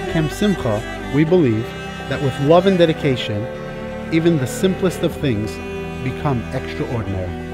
Camp Simcha, we believe that with love and dedication, even the simplest of things become extraordinary.